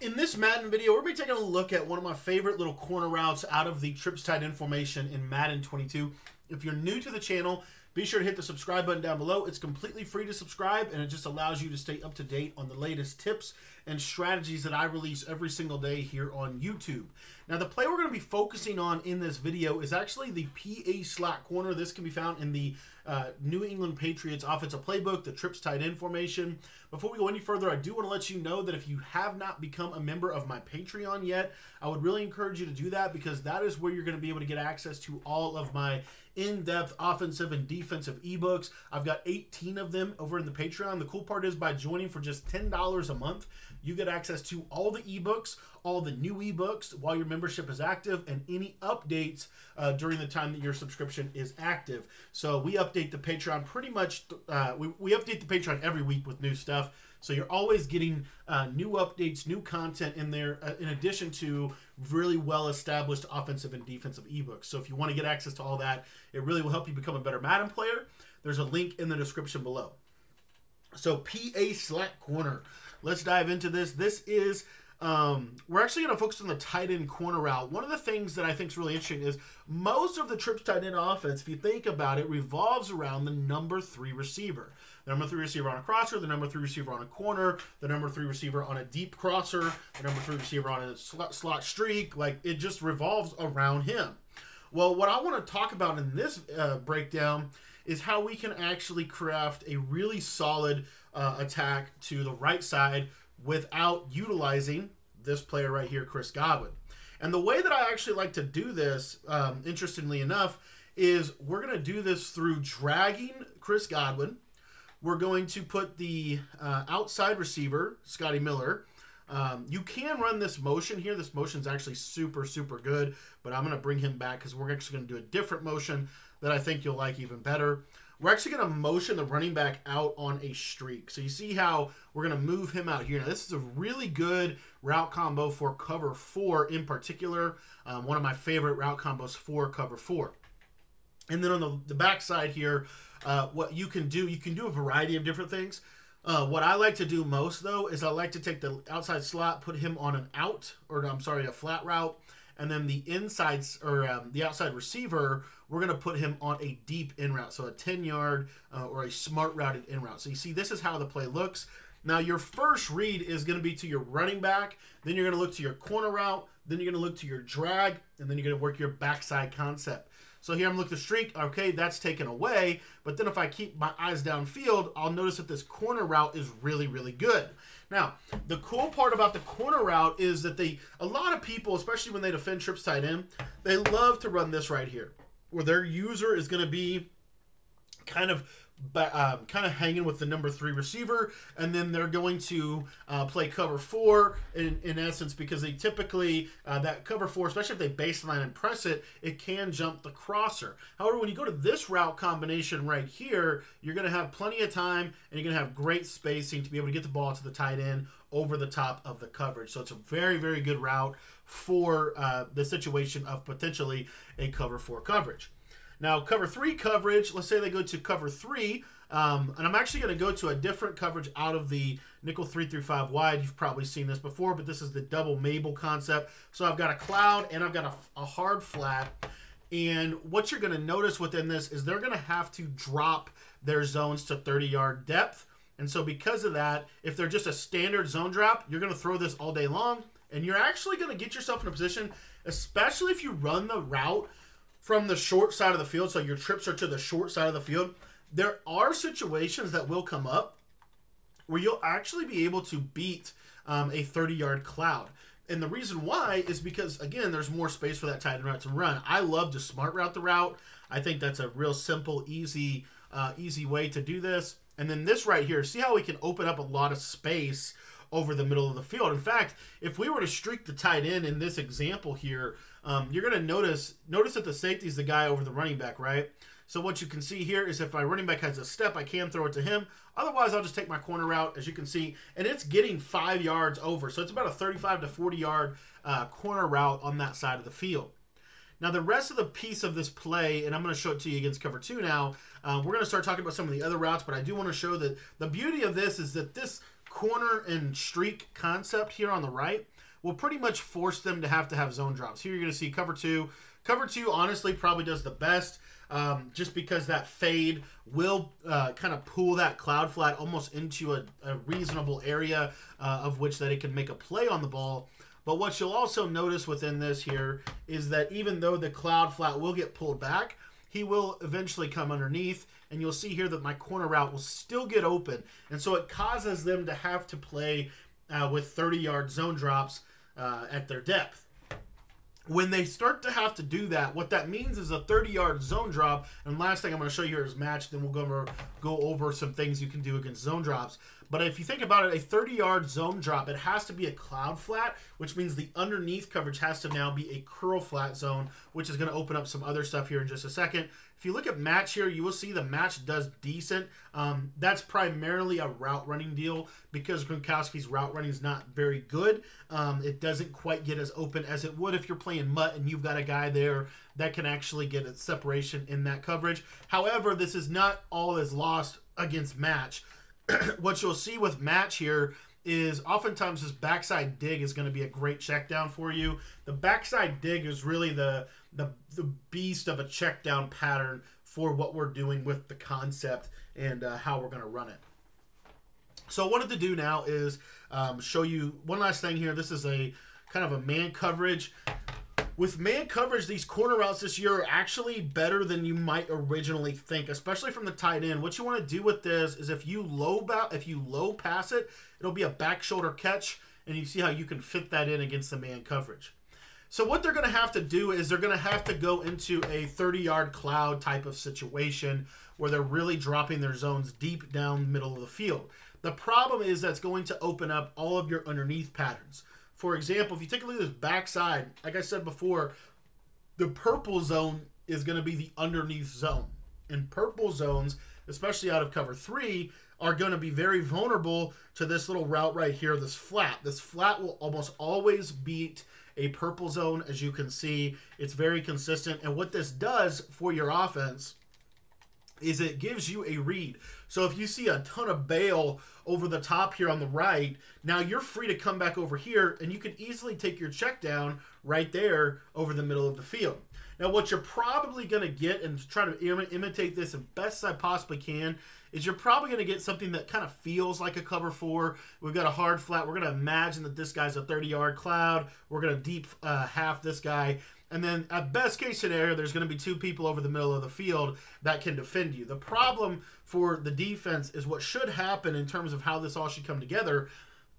In this Madden video, we're going to be taking a look at one of my favorite little corner routes out of the trips tight end formation in Madden 22. If you're new to the channel, be sure to hit the subscribe button down below. It's completely free to subscribe, and it just allows you to stay up to date on the latest tips and strategies that I release every single day here on YouTube. Now, the play we're going to be focusing on in this video is actually the PA slot corner. This can be found in the uh, New England Patriots offensive playbook, the trips tight end formation. Before we go any further, I do want to let you know that if you have not become a member of my Patreon yet, I would really encourage you to do that because that is where you're going to be able to get access to all of my in-depth offensive and defensive ebooks. I've got 18 of them over in the Patreon. The cool part is by joining for just $10 a month, you get access to all the ebooks, all the new ebooks while your membership is active, and any updates uh, during the time that your subscription is active. So we update the Patreon pretty much. Uh, we, we update the Patreon every week with new stuff. So you're always getting uh, new updates, new content in there, uh, in addition to really well established offensive and defensive ebooks. So if you want to get access to all that, it really will help you become a better Madden player. There's a link in the description below. So PA slot corner. Let's dive into this. This is um, we're actually going to focus on the tight end corner route. One of the things that I think is really interesting is most of the trips tight end offense, if you think about it, revolves around the number three receiver. The number three receiver on a crosser, the number three receiver on a corner, the number three receiver on a deep crosser, the number three receiver on a slot, slot streak. Like it just revolves around him. Well, what I want to talk about in this uh, breakdown is how we can actually craft a really solid uh, attack to the right side without utilizing this player right here, Chris Godwin. And the way that I actually like to do this, um, interestingly enough, is we're going to do this through dragging Chris Godwin. We're going to put the uh, outside receiver, Scotty Miller. Um, you can run this motion here. This motion is actually super, super good, but I'm going to bring him back because we're actually going to do a different motion that I think you'll like even better. We're actually going to motion the running back out on a streak. So you see how we're going to move him out here. Now, this is a really good route combo for cover four in particular. Um, one of my favorite route combos for cover four. And then on the, the back side here, uh, what you can do, you can do a variety of different things. Uh, what I like to do most, though, is I like to take the outside slot, put him on an out, or I'm sorry, a flat route, and then the inside or um, the outside receiver, we're going to put him on a deep in route, so a 10 yard uh, or a smart routed in route. So you see, this is how the play looks. Now, your first read is going to be to your running back, then you're going to look to your corner route, then you're going to look to your drag, and then you're going to work your backside concept. So here I'm looking at the streak. Okay, that's taken away. But then if I keep my eyes downfield, I'll notice that this corner route is really, really good. Now, the cool part about the corner route is that they, a lot of people, especially when they defend trips tight end, they love to run this right here, where their user is going to be kind of um, kind of hanging with the number three receiver, and then they're going to uh, play cover four in, in essence because they typically uh, that cover four, especially if they baseline and press it, it can jump the crosser. However, when you go to this route combination right here, you're going to have plenty of time and you're going to have great spacing to be able to get the ball to the tight end over the top of the coverage. So it's a very very good route for uh, the situation of potentially a cover four coverage. Now, cover three coverage, let's say they go to cover three, um, and I'm actually going to go to a different coverage out of the nickel three through five wide. You've probably seen this before, but this is the double Mabel concept. So I've got a cloud and I've got a, a hard flat. And what you're going to notice within this is they're going to have to drop their zones to 30 yard depth. And so because of that, if they're just a standard zone drop, you're going to throw this all day long. And you're actually going to get yourself in a position, especially if you run the route from the short side of the field, so your trips are to the short side of the field, there are situations that will come up where you'll actually be able to beat um, a 30 yard cloud. And the reason why is because, again, there's more space for that tight end route to run. I love to smart route the route. I think that's a real simple, easy, uh, easy way to do this. And then this right here, see how we can open up a lot of space over the middle of the field. In fact, if we were to streak the tight end in this example here, um, you're going to notice notice that the safety is the guy over the running back, right? So what you can see here is if my running back has a step, I can throw it to him. Otherwise, I'll just take my corner route, as you can see, and it's getting five yards over. So it's about a 35 to 40 yard uh, corner route on that side of the field. Now, the rest of the piece of this play, and I'm going to show it to you against cover two now, uh, we're going to start talking about some of the other routes, but I do want to show that the beauty of this is that this corner and streak concept here on the right will pretty much force them to have to have zone drops. Here you're going to see cover two. Cover two, honestly, probably does the best um, just because that fade will uh, kind of pull that cloud flat almost into a, a reasonable area uh, of which that it can make a play on the ball. But what you'll also notice within this here is that even though the cloud flat will get pulled back, he will eventually come underneath and you'll see here that my corner route will still get open and so it causes them to have to play uh, with 30 yard zone drops uh, at their depth when they start to have to do that, what that means is a 30 yard zone drop. And last thing I'm going to show you here is match. Then we'll go over, go over some things you can do against zone drops. But if you think about it, a 30 yard zone drop, it has to be a cloud flat, which means the underneath coverage has to now be a curl flat zone, which is going to open up some other stuff here in just a second. If you look at match here, you will see the match does decent. Um, that's primarily a route running deal because Gronkowski's route running is not very good. Um, it doesn't quite get as open as it would if you're playing MUT and you've got a guy there that can actually get a separation in that coverage. However, this is not all is lost against match. what you'll see with match here is oftentimes this backside dig is going to be a great check down for you. The backside dig is really the the the beast of a check down pattern for what we're doing with the concept and uh, how we're going to run it. So what I wanted to do now is um, show you one last thing here. This is a kind of a man coverage. With man coverage, these corner routes this year are actually better than you might originally think, especially from the tight end. What you want to do with this is if you low if you low pass it, it'll be a back shoulder catch, and you see how you can fit that in against the man coverage. So what they're going to have to do is they're going to have to go into a 30-yard cloud type of situation where they're really dropping their zones deep down middle of the field. The problem is that's going to open up all of your underneath patterns. For example, if you take a look at this backside, like I said before, the purple zone is going to be the underneath zone. And purple zones, especially out of cover three, are going to be very vulnerable to this little route right here, this flat. This flat will almost always beat a purple zone, as you can see. It's very consistent. And what this does for your offense is it gives you a read. So if you see a ton of bail over the top here on the right, now you're free to come back over here and you can easily take your check down right there over the middle of the field. Now what you're probably going to get and try to Im imitate this as best as I possibly can is you're probably going to get something that kind of feels like a cover four. We've got a hard flat. We're going to imagine that this guy's a 30 yard cloud. We're going to deep uh, half this guy. And then, at best case scenario, there's going to be two people over the middle of the field that can defend you. The problem for the defense is what should happen in terms of how this all should come together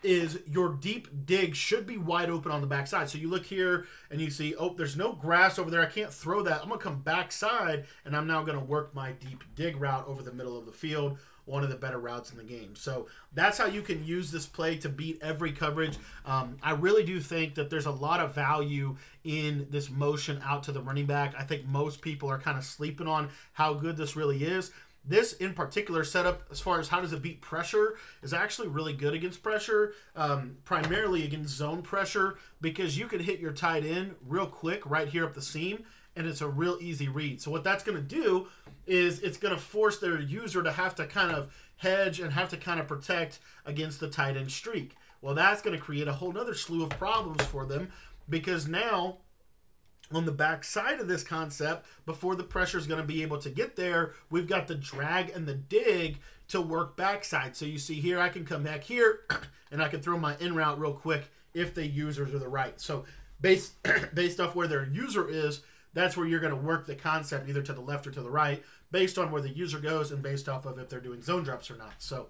is your deep dig should be wide open on the backside. So you look here and you see, oh, there's no grass over there. I can't throw that. I'm going to come backside and I'm now going to work my deep dig route over the middle of the field one of the better routes in the game. So that's how you can use this play to beat every coverage. Um, I really do think that there's a lot of value in this motion out to the running back. I think most people are kind of sleeping on how good this really is. This in particular setup, as far as how does it beat pressure, is actually really good against pressure, um, primarily against zone pressure, because you can hit your tight end real quick right here up the seam and it's a real easy read. So what that's going to do is it's going to force their user to have to kind of hedge and have to kind of protect against the tight end streak. Well, that's going to create a whole other slew of problems for them because now on the back side of this concept, before the pressure is going to be able to get there, we've got the drag and the dig to work backside. So you see here, I can come back here and I can throw my in route real quick if the users are the right. So based based off where their user is, that's where you're going to work the concept either to the left or to the right based on where the user goes and based off of if they're doing zone drops or not. So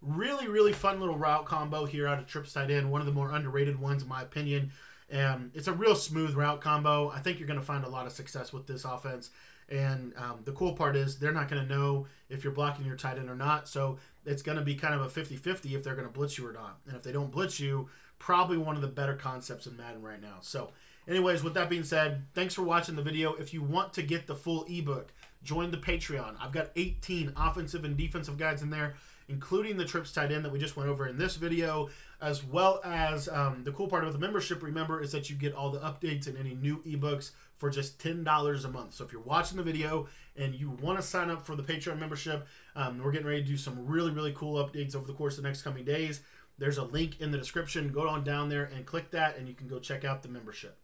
really, really fun little route combo here out of Trips Tight End. One of the more underrated ones in my opinion. And it's a real smooth route combo. I think you're going to find a lot of success with this offense. And um, the cool part is they're not going to know if you're blocking your tight end or not. So it's going to be kind of a 50 50 if they're going to blitz you or not. And if they don't blitz you, probably one of the better concepts in Madden right now. So Anyways, with that being said, thanks for watching the video. If you want to get the full ebook, join the Patreon. I've got 18 offensive and defensive guides in there, including the trips tight end that we just went over in this video, as well as um, the cool part of the membership, remember, is that you get all the updates and any new ebooks for just $10 a month. So if you're watching the video and you want to sign up for the Patreon membership, um, we're getting ready to do some really, really cool updates over the course of the next coming days. there's a link in the description. Go on down there and click that, and you can go check out the membership.